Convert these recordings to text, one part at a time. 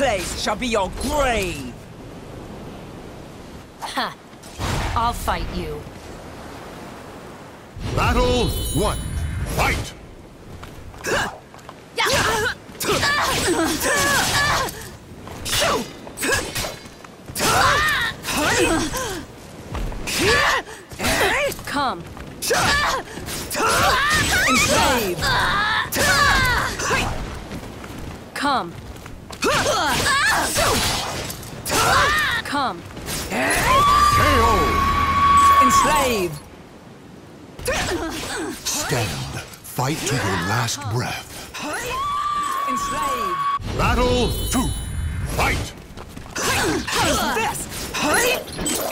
place shall be your grave! Ha! I'll fight you. Battle one. Fight! Come. Enslave! Come. Come. KO! Enslave! Stand. Fight to your last breath. Enslave! Battle two. Fight! This!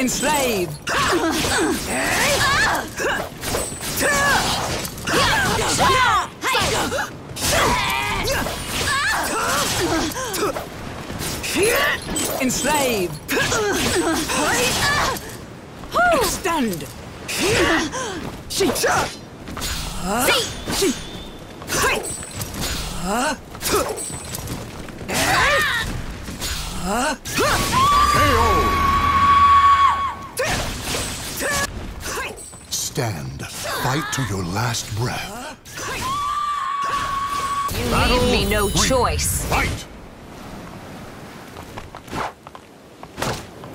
Enslave! Enslave! Extend! KO! Stand. Fight to your last breath. You Battle leave me no three. choice. Fight!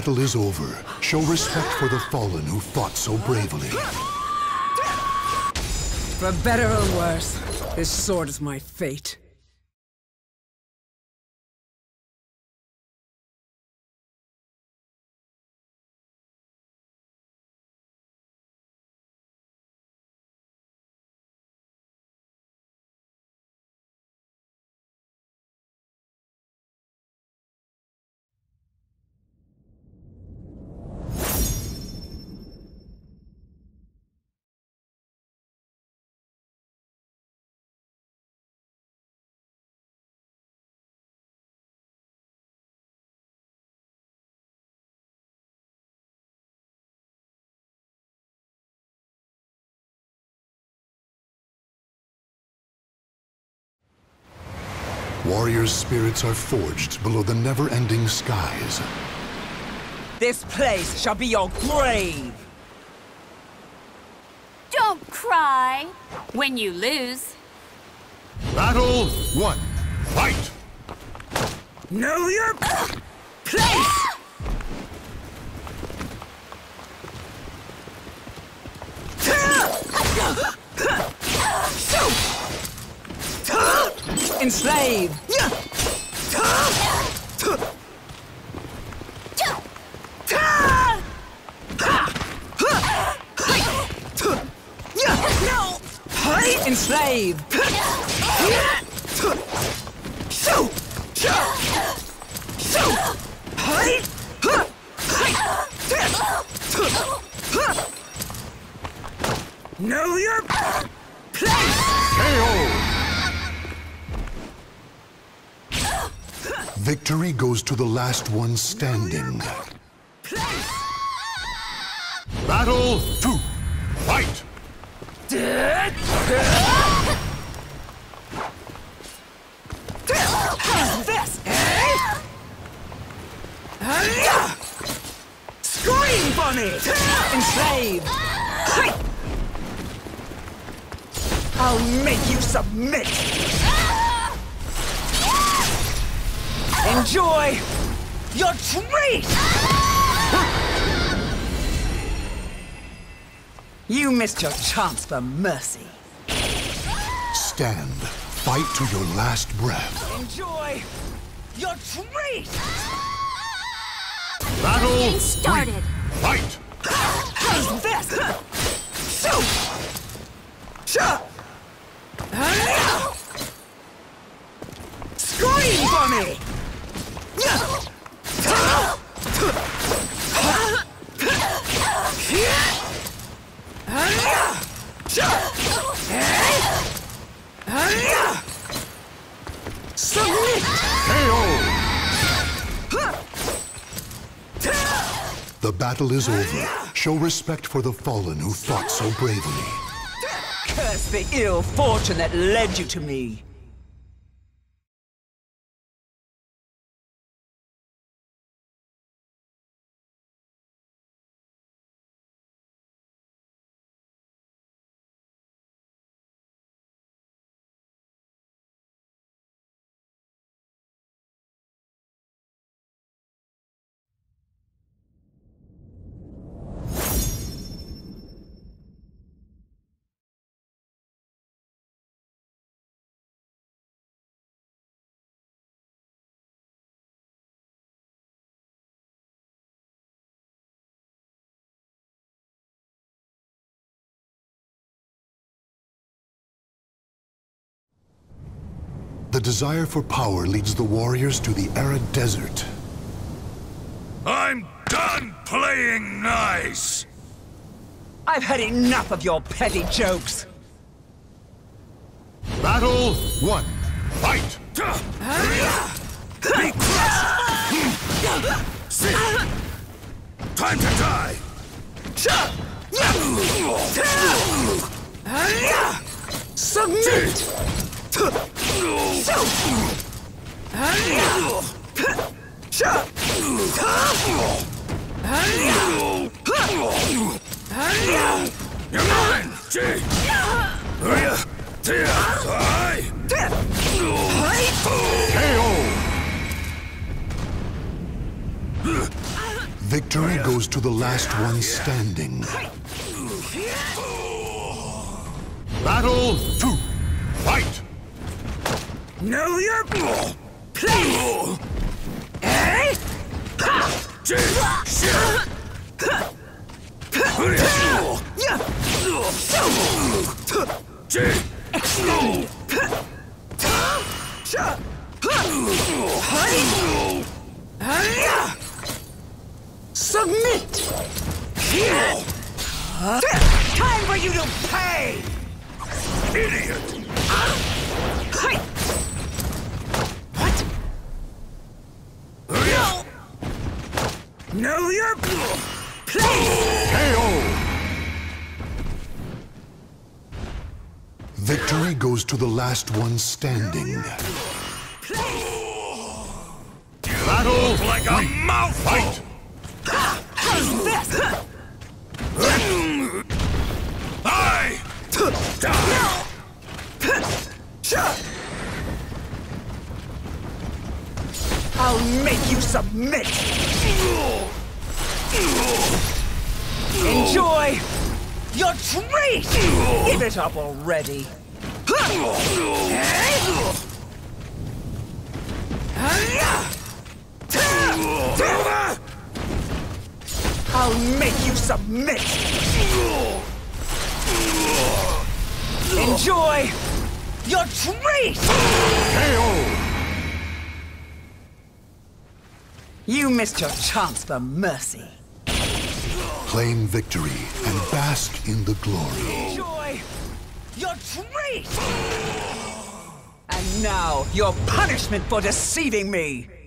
battle is over. Show respect for the fallen who fought so bravely. For better or worse, this sword is my fate. Warriors' spirits are forged below the never-ending skies. This place shall be your grave! Don't cry when you lose. Battle one. Fight! Know your place! Enslave! Enslave! Know your place! KO! Victory goes to the last one standing. Battle two. Fight! this! Scream for me! Enslave! I'll make you submit! Enjoy your treat! You missed your chance for mercy. Stand. Fight to your last breath. Enjoy your treat! getting started. Fight! How's this? The battle is over. Show respect for the fallen who fought so bravely. Curse the ill fortune that led you to me. The desire for power leads the warriors to the arid desert. I'm done playing nice! I've had enough of your petty jokes. Battle one. Fight! Be crushed! Sit! Time to die! Submit! Victory goes to the last one standing. Battle 2! Know your place! Gee! Eh? Submit! Here. Time for you to pay! Idiot! What? Hurry up! Know your place! Victory goes to the last one standing. Battle like a mouthful! Fight! How's this? I! Die! I'll make you submit! Enjoy your treat! Give it up already! I'll make you submit! Enjoy your treat! You missed your chance for mercy. Claim victory and bask in the glory. Enjoy your treat! And now, your punishment for deceiving me!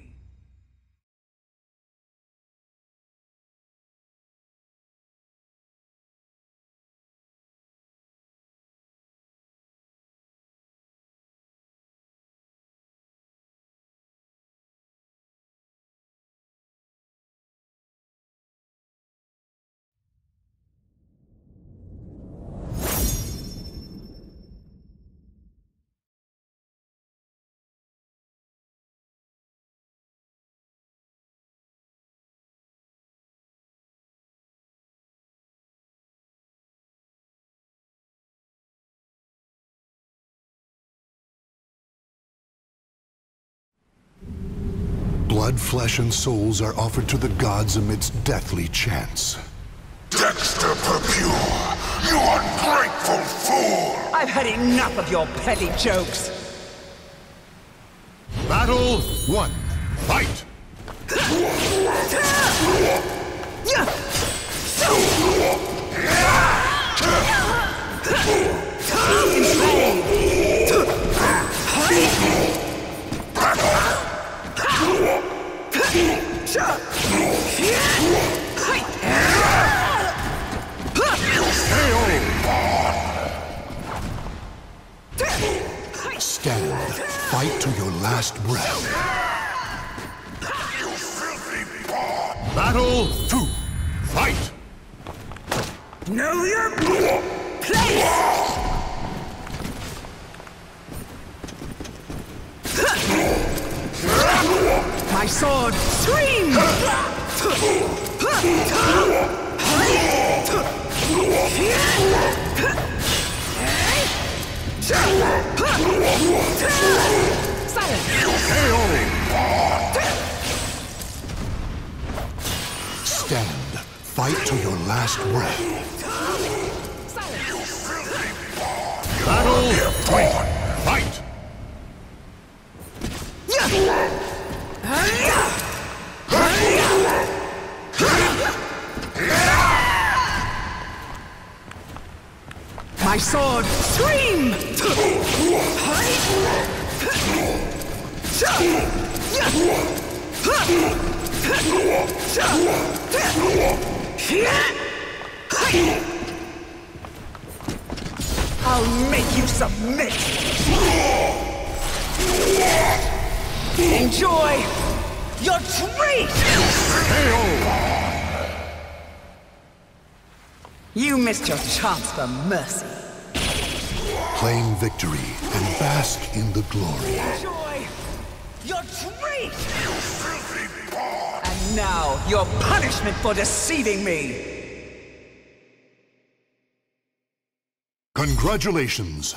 Blood, flesh, and souls are offered to the gods amidst deathly chants. Dexter Purpure, you ungrateful fool! I've had enough of your petty jokes. Battle one. Fight! Stand. Fight to your last breath. Battle two. Fight! Know your place! My sword, scream! Stand. Fight to your last breath. Battle My sword, scream! I'll make you submit! Enjoy your treat! You missed your chance for mercy. Claim victory and bask in the glory. Enjoy your treat! And now, your punishment for deceiving me! Congratulations!